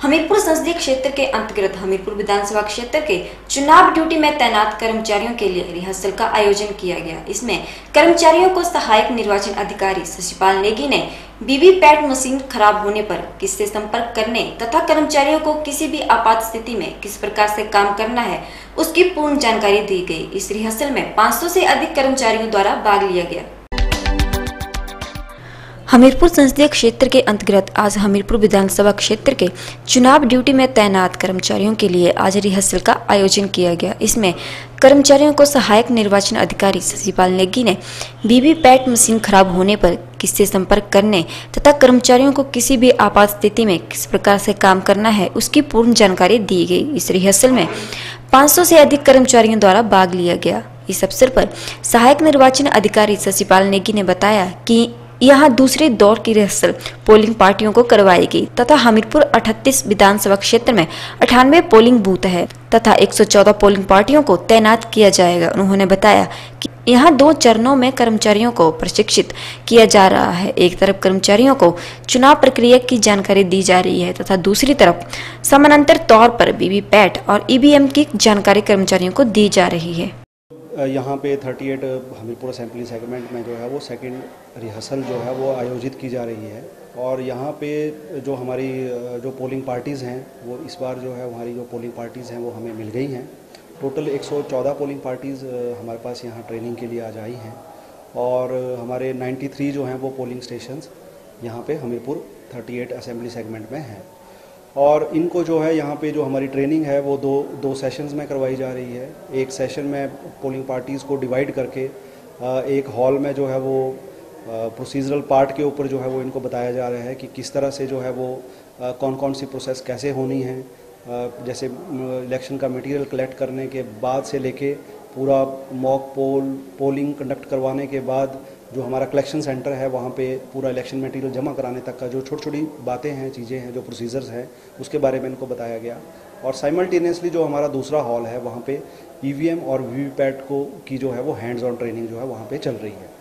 हमीरपुर संसदीय क्षेत्र के अंतर्गत हमीरपुर विधानसभा क्षेत्र के चुनाव ड्यूटी में तैनात कर्मचारियों के लिए रिहर्सल का आयोजन किया गया। इसमें कर्मचारियों को सहायक निर्वाचन अधिकारी शशिपाल नेगी ने वीवीपैट मशीन खराब होने पर किससे संपर्क करने तथा कर्मचारियों को किसी भी आपात स्थिति में किस प्रकार से काम करना है, उसकी पूर्ण जानकारी दी गई। इस रिहर्सल में 500 से अधिक कर्मचारियों द्वारा भाग लिया गया। हमीरपुर संसदीय क्षेत्र के अंतर्गत आज हमीरपुर विधानसभा क्षेत्र के चुनाव ड्यूटी में तैनात कर्मचारियों के लिए आज रिहर्सल का आयोजन किया गया। इसमें कर्मचारियों को सहायक निर्वाचन अधिकारी शशिपाल नेगी ने वीवीपैट मशीन खराब होने पर किससे संपर्क करने तथा कर्मचारियों को किसी भी आपात स्थिति में किस प्रकार से काम करना है, उसकी पूर्ण जानकारी दी गई। इस रिहर्सल में 500 से अधिक कर्मचारियों द्वारा भाग लिया गया। इस अवसर पर सहायक निर्वाचन अधिकारी शशिपाल नेगी ने बताया कि यहाँ दूसरे दौर की रिहर्सल पोलिंग पार्टियों को करवाई गई, तथा हमीरपुर 38 विधानसभा क्षेत्र में अठानवे पोलिंग बूथ है, तथा 114 पोलिंग पार्टियों को तैनात किया जाएगा। उन्होंने बताया कि यहाँ दो चरणों में कर्मचारियों को प्रशिक्षित किया जा रहा है। एक तरफ़ कर्मचारियों को चुनाव प्रक्रिया की जानकारी दी जा रही है, तथा दूसरी तरफ़ समानांतर तौर पर वीवीपैट और ईवीएम की जानकारी कर्मचारियों को दी जा रही है। यहाँ पे 38 हमीरपुर असेंबली सेगमेंट में जो है वो सेकंड रिहर्सल जो है वो आयोजित की जा रही है। और यहाँ पे जो हमारी जो पोलिंग पार्टीज़ हैं, वो इस बार जो है हमारी जो पोलिंग पार्टीज़ हैं वो हमें मिल गई हैं। टोटल 114 पोलिंग पार्टीज़ हमारे पास यहाँ ट्रेनिंग के लिए आ जाई हैं। और हमारे 93 जो हैं वो पोलिंग स्टेशंस यहाँ पे हमीरपुर 38 असेंबली सेगमेंट में हैं। और इनको जो है यहाँ पे जो हमारी ट्रेनिंग है, वो दो दो सेशंस में करवाई जा रही है। एक सेशन में पोलिंग पार्टीज़ को डिवाइड करके एक हॉल में जो है वो प्रोसीजरल पार्ट के ऊपर जो है वो इनको बताया जा रहा है कि किस तरह से जो है वो कौन कौन सी प्रोसेस कैसे होनी है। जैसे इलेक्शन का मटेरियल कलेक्ट करने के बाद से लेके पूरा मॉक पोल पोलिंग कंडक्ट करवाने के बाद जो हमारा कलेक्शन सेंटर है, वहाँ पे पूरा इलेक्शन मटेरियल जमा कराने तक का जो छोटी छोटी बातें हैं, चीज़ें हैं, जो प्रोसीजर्स हैं, उसके बारे में इनको बताया गया। और साइमल्टेनियसली जो हमारा दूसरा हॉल है, वहाँ पे ईवीएम और वीवीपैट को की जो है, वो हैंड्स ऑन ट्रेनिंग जो है, वहाँ पर चल रही है।